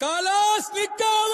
Kalasnika!